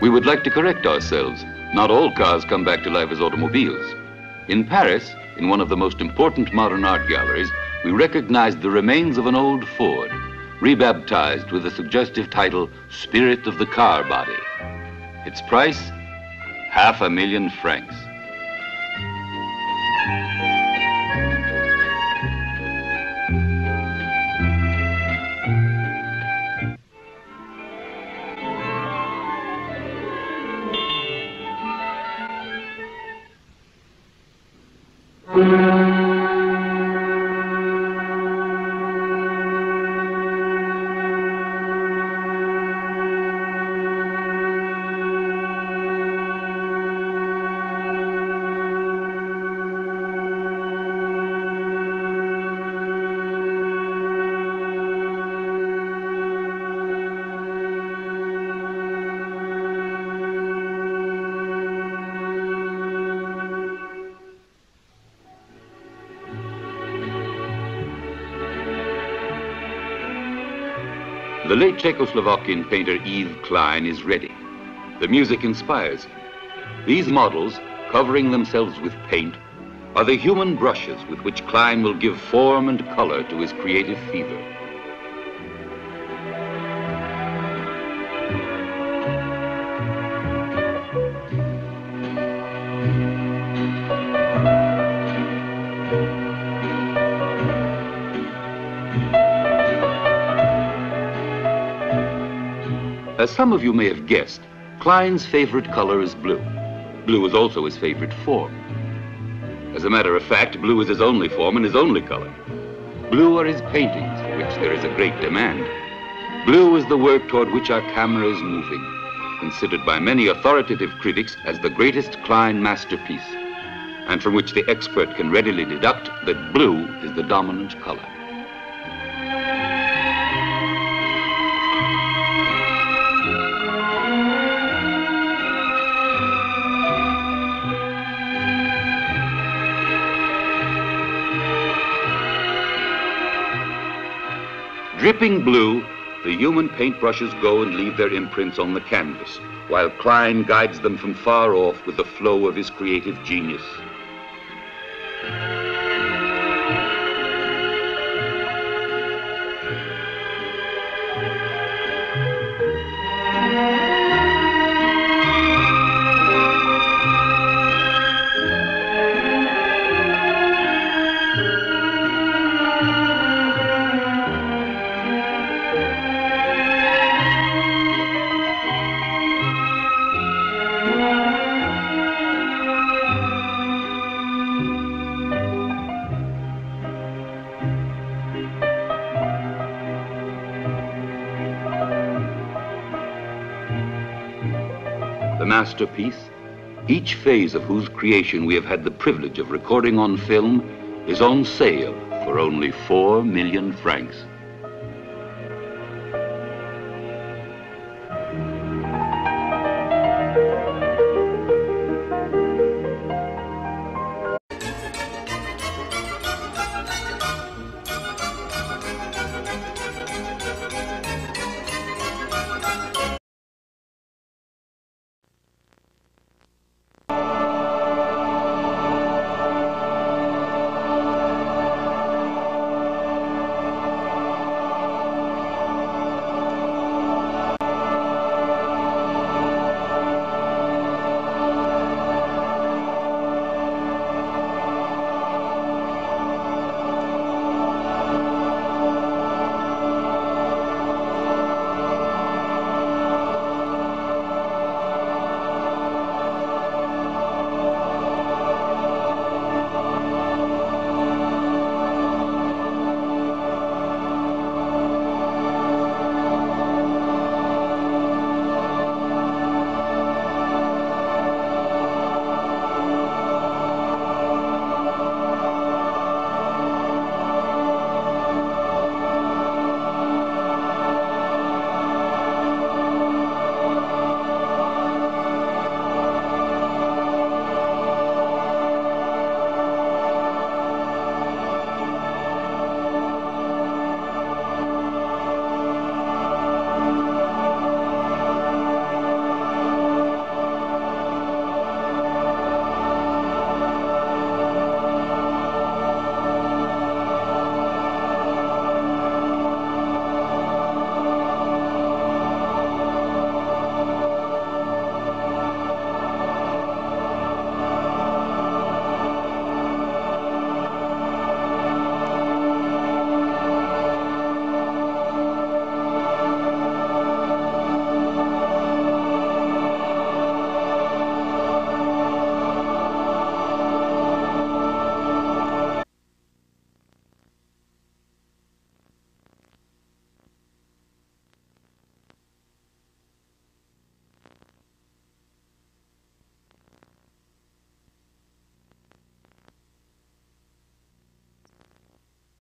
We would like to correct ourselves. Not all cars come back to life as automobiles. In Paris, in one of the most important modern art galleries, we recognized the remains of an old Ford, rebaptized with the suggestive title, Spirit of the Car Body. Its price, half a million francs. The late Czechoslovakian painter Yves Klein is ready. The music inspires him. These models, covering themselves with paint, are the human brushes with which Klein will give form and color to his creative fever. As some of you may have guessed, Klein's favorite color is blue. Blue is also his favorite form. As a matter of fact, blue is his only form and his only color. Blue are his paintings, for which there is a great demand. Blue is the work toward which our camera is moving, considered by many authoritative critics as the greatest Klein masterpiece, and from which the expert can readily deduct that blue is the dominant color. Dripping blue, the human paintbrushes go and leave their imprints on the canvas, while Klein guides them from far off with the flow of his creative genius. Masterpiece, each phase of whose creation we have had the privilege of recording on film, is on sale for only four million francs.